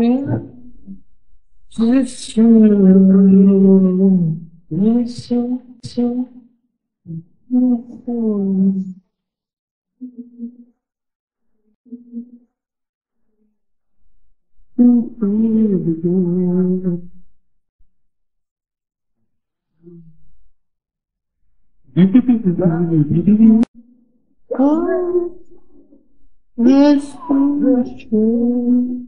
Oh, this is true.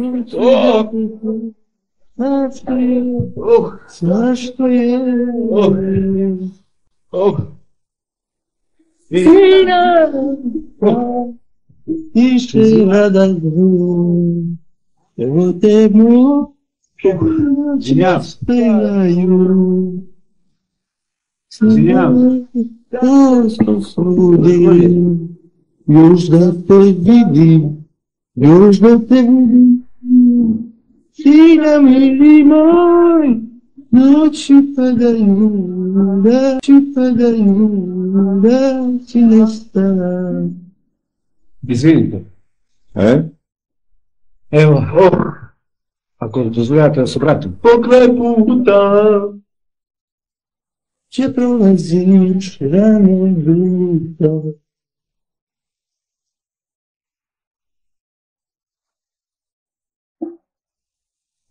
non c'è peso Zašto je Sina Išli nadal Evo te mu Извинявам. Спеваю Извинявам. Господи Još da te vidim Još da te vidim Sina mili moj Noći padaju Noći padaju Da si nestala Извините. E? Evo, ako dozvoljate da se vratim. Pokraj puta Će prolaziš rane luta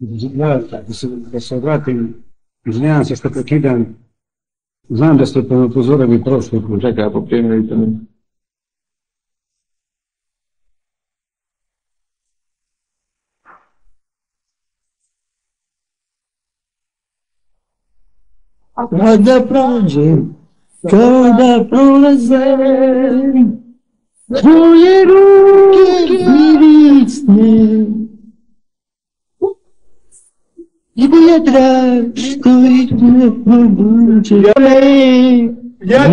да, да, се, да се вратим, извинявам се што прекидам, знам да сте ме позорили ако чека, по примерите ми. Kada prođem, kada prolazem, tvoje ruke mirisne, Я Я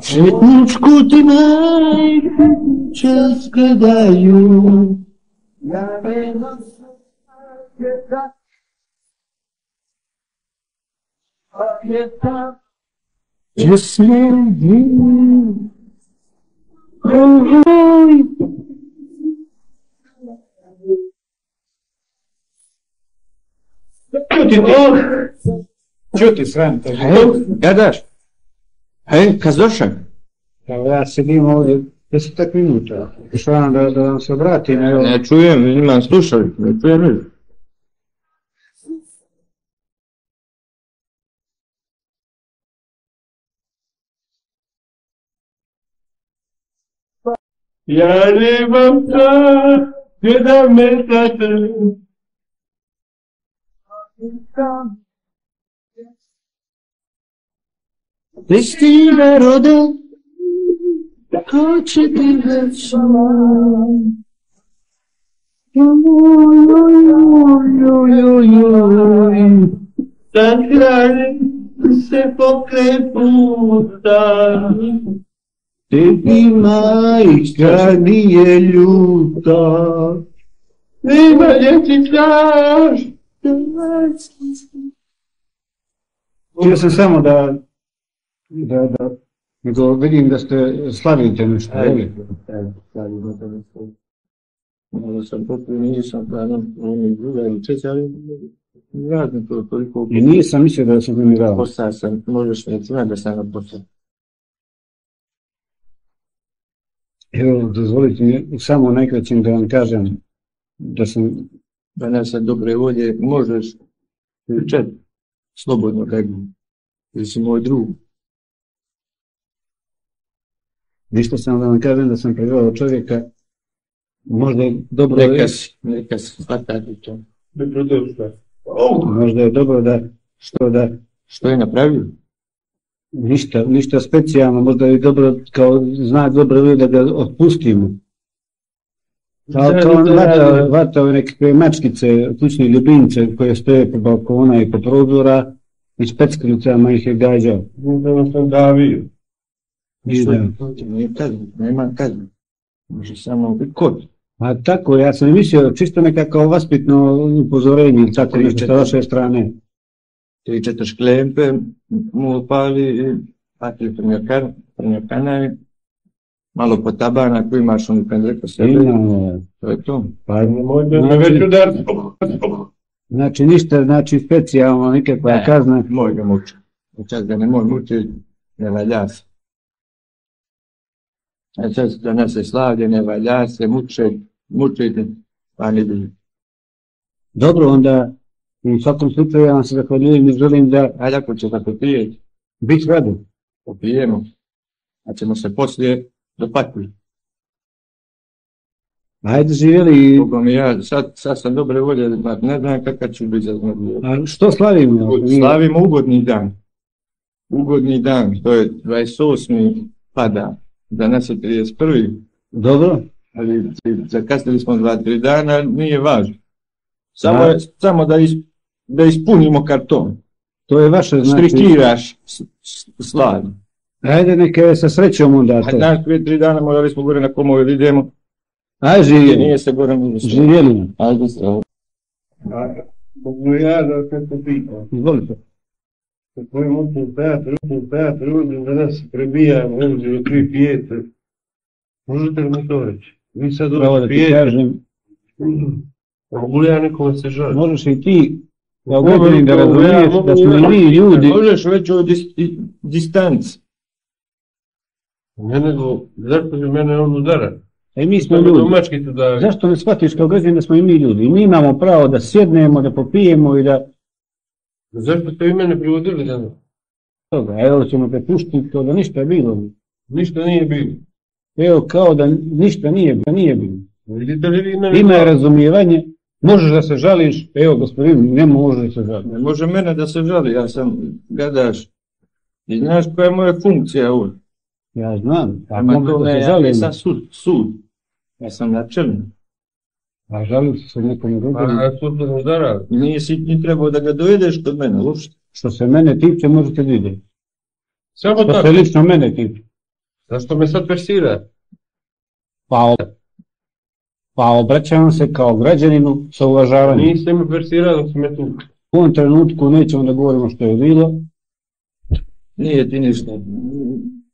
Цветничку ты май сейчас гадаю. Я Ответа если день другой Что ты, ты? Что ты сам-то? Гадаш, эй, Казоша? Давай, сиди, молодец. Desetak minuta. Šta nam da, da nam se vrati na ovo? Ne čujem, imam slušalicu, ne čujem ništa. Yâri mamta güda mirkatı. Rişti ve rodu kaçı bilir şalan. Tagliare se poche puttane Tebi majka nije ljuta, nema ljetičaš. Htio sam samo da, da, da, nego vidim da ste slavite nešto, jeli? Malo sam popio, nisam planom, on je druga ili treća, ali radim to toliko. I nisam mislio da sam zamirao. Postao sam, možeš računati da sam ga postao. Evo, dozvolite mi samo najkraćim da vam kažem da sam, Danas sa dobre volje možeš pričati slobodno rekli. Ti si moj drug. ništa sam da vam kažem da sam pregledao čovjeka, možda je dobro, Neka si, neka si, hvatati to. možda je dobro da, što da, Što je napravio? Ništa, ništa specijalno, možda je dobro, kao znak dobro ljudi da ga otpustimo. Kao, Da, kao da, vata, da. vata ove neke mačkice, kućne ljubimce koje stoje po balkona i po prozora i špeckalicama ih je gađao. Upravo sam davio. Da. Nije kazna, nema kazna. Može samo biti kod. A tako, ja sam mislio čisto nekako vaspitno upozorenje, tako nešto sa vaše strane. Tri četiri šklempe mu opali i patri prnjaka, prnjakana i malo potabana ako imaš on kad rekao sebe. To je to. pa, Nemoj da me već udar. znači ništa, znači specijalno, nikakva Ne. kazna. Moj ga muči. Čas ga ne moj muči, ne valja se. A sad da nas se slavlje, ne valja se, muče, mučite, pa ne bi. Dobro, onda u svakom slučaju ja vam se zahvaljujem i želim da Ajde ako će tako pijeti, biti rado. popijemo, a ćemo se poslije dopatiti. Ajde živjeli, i- Bogom i ja, sad, sad sam dobre volje, ne znam kakav ću biti za a što slavimo? Slavimo ugodni dan. Ugodni dan, to je 28. pada. Danas je 31. Dobro, ali zakasnili smo dva, tri dana, nije važno. Samo, A? je, samo da, is, da ispunimo karton. to je vaše znači. Štrikiraš s- s- slavi. Ajde neke je sa srećom onda A to. danas prije tri dana morali smo gore na komove da idemo. Ajde živjeli, Nije se gore ni živjeli. Ajde se. Mogu ja da se to pitam. Izvolite. Sa tvojim otom teatru, otom teatru, ovdje da nas prebijamo ovdje u tri pijete. Možete li mi to reći? Vi sad Pravo da ovdje ti pijete. kažem, Mogu li ja nekome se žaliti? možeš i ti da mogu, ja razumiješ da smo mi ljudi. Možeš već u dis, i- distanci. Ne nego, zašto bi mene on udara? E mi smo ljudi. davi? Zašto ne shvatiš kao građanin da smo i mi ljudi? I mi imamo pravo da sjednemo, da popijemo i da Zašto ste vi mene privodili danas? toga. Evo ćemo te puštiti kao da ništa je bilo. Ništa nije bilo. Evo kao da ništa nije, da nije bilo. Vidite li vi mene? Ima je razumijevanje, Можеш да се жалиш, ево господин, не може да се жали. Не може мене да се жали, јас сам гадаш. И знаеш која е моја функција овој? Ја знам, а мога да се жалим. Ама тоа суд, суд. Јас сам начелник. А жалим се со некој друг. А суд не удара. Ние си не треба да га доедеш до мене, лошо. Што се мене типче можете да иде. Само така. Што се така. лично мене тип. Зашто ме сад персира? Па, pa obraćavam se kao građaninu sa uvažavanjem. Niste me persirali dok si me tu. U ovom trenutku nećemo da govorimo što je bilo. Nije ti ništa.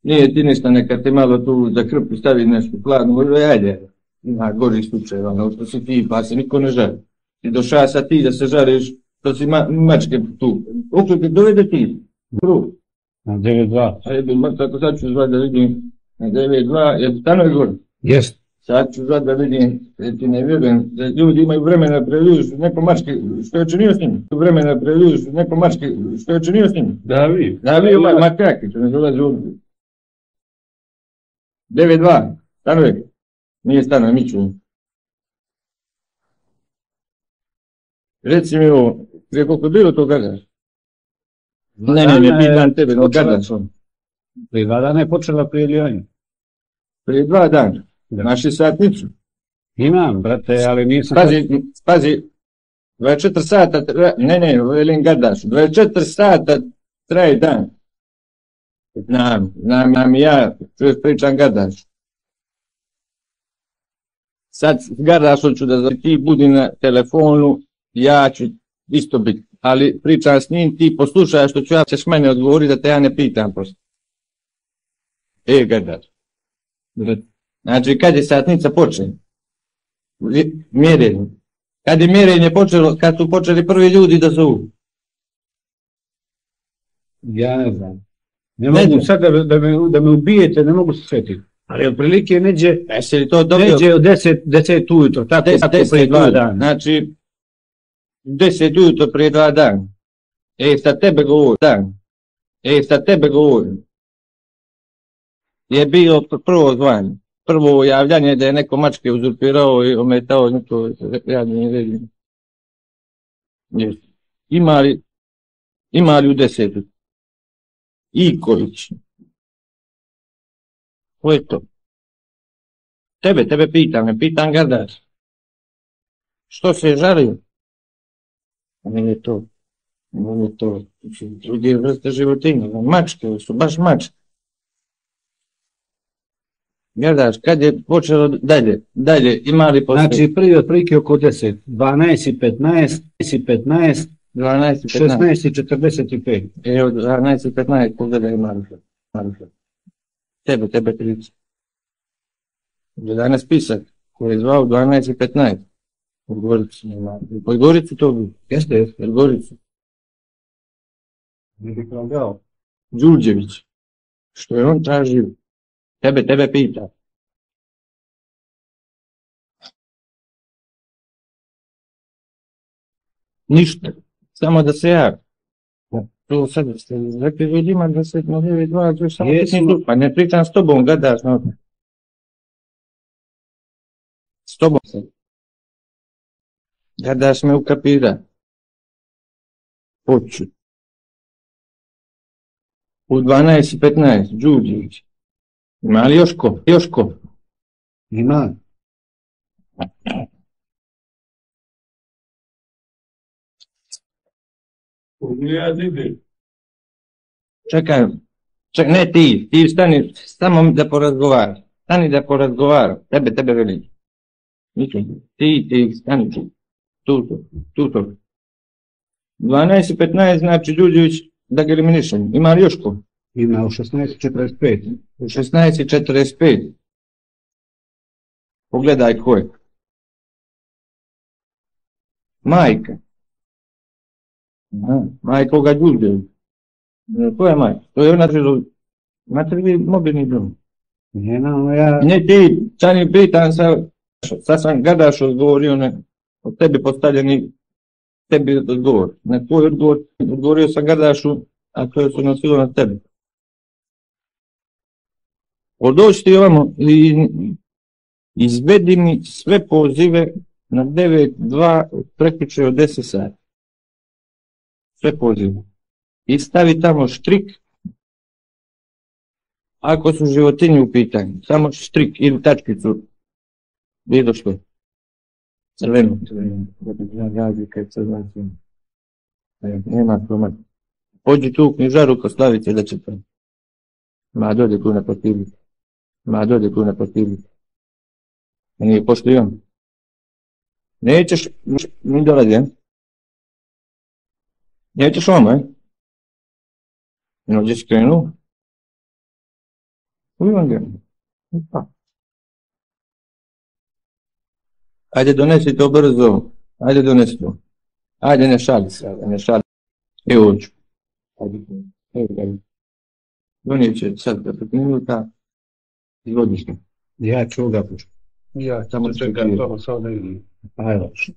Nije ti ništa, neka te malo tu za krpu stavi nešto hladno, možda ajde. Ima gori slučajeva, ono što si ti, pa se niko ne žali. Ti došao sa ti da se žališ, to si ma, mačke tu. Uključe, dovede ti. Prvo. Na 9.2. Ajde, ma, tako sad ću zvat da vidim. Na 9.2, jer stanovi gore. Jest. Sad ću zvat da vidim, jer ti ne vjerujem, da ljudi imaju vremena da previjuju neko mačke, što je učinio s njim. Vremena da previjuju neko mačke, što je učinio s njim. Da vi. Da vi ovaj makaki, što ne dolazi ovdje. 9-2, stanove. Nije stanove, mi ću. Reci mi ovo, prije koliko je bilo to gadaš? Ne, ne, ne, pitan tebe, no gadaš on. Prije dva dana je počela prijavljivanje. Prije dva dana. Da. Naši satnicu. Imam, brate, ali nisam... Pazi, pazi, 24 sata, tra- ne, ne, velim gadaš, 24 sata traje dan. Znam, znam, znam ja, čuješ pričam gadaš. Sad s gadašom ću da ti budi na telefonu, ja ću isto biti. Ali pričam s njim, ti poslušaj što ću ja, ćeš mene odgovoriti da te ja ne pitam prosto. E, gadaš. Znači, kad je satnica počela? Mjerenje. Kad je mjerenje počelo, kad su počeli prvi ljudi da zovu. Ja ne znam. Ne, Ne mogu sad da, da, me, da me ubijete, ne mogu se sjetiti. Ali otprilike neđe, Jesi li to dobio? neđe od 10, 10 ujutro, tako, Des- tako prije dva dana. Znači, deset ujutro prije dva dana. E, sa tebe govorim. Dan. E, sa tebe govorim. Je bio pr- prvo zvanje. Prvo javljanje da je neko mačke uzurpirao i ometao njihovo javljanje redim. Jesi. Ima li, ima li u desetu? Iković. Ko je to? Tebe, tebe pitam, ne pitam Gardar. Što se je žalio? Nije to. Nije to. Druge vrste životinja. Mačke, su baš mačke. Gledaš, kad je počelo dalje, dalje, ima li posle? Znači, prvi otprilike oko 10, 12 i 15, 12 i 15, 12 i 15. 16 i 45. Evo, 12 i 15, pogledaj Maruša. Maruša. Tebe, tebe 30. 11 spisak, koji je zvao 12 i 15. Podgoricu. Podgoricu to bi. Jeste, jeste. Podgoricu. Ne bih vam dao. Đurđević. Što je on tražio? Тебе, тебе пита. Ништо. Само да се јави. Да. Тоа се да се, изрекли, вели има 29, само Јесни, па не притам с тобом, гадаш, но... С тобом се. Гадаш ме укапира. Почу. У 12.15, Джуджиќ. Ima li još ko? Još ko? Ima. Čekaj, ček, ne ti, ti stani, samo da porazgovara. Stani da porazgovara, tebe, tebe veli. Niko, ti, ti, stani ti. Tu, tu, tu, tu. 12 i 15, znači Đurđević da ga eliminišem. Ima li još ko? Ima u 16 i 45. U 16 i 45. Pogledaj ko je. Majka. Aha, majka ga Đurđević. E, Ko je majka? To je ona želu... Imate li mobilni dom? Ono ja... Ne ti, Čani pitan sa, sad sam Gadaš odgovorio na od tebi postavljeni tebi odgovor. Na tvoj odgovor odgovorio sam Gadašu, a to je se nosilo na tebi. Odoći ti ovamo i izvedi mi sve pozive na 9.2 prekriče od 10 sati. Sve pozive. I stavi tamo štrik ako su životinje u pitanju, samo štrik ili tačkicu, bilo što. Crveno, crveno. Nema problema. Pođi tu u knjižaru ko slavite da će to. Ma dode tu na papiru. מהדוד יקראו לפרטיבי. אני אפוסט ליום. Neće š... Mi dolazi, Neće šoma, eh? I ovdje skrenu. Uvijem ga. Pa. Ajde, donesi to brzo. Ajde, donesi to. Ajde, ne šali se, ne šali. Evo, uđu. Ajde, evo, evo. Donijet će sad 15 minuta. Zgodzisz. Ja czy ogapisz? Ja, to czekam, to są najlepsze.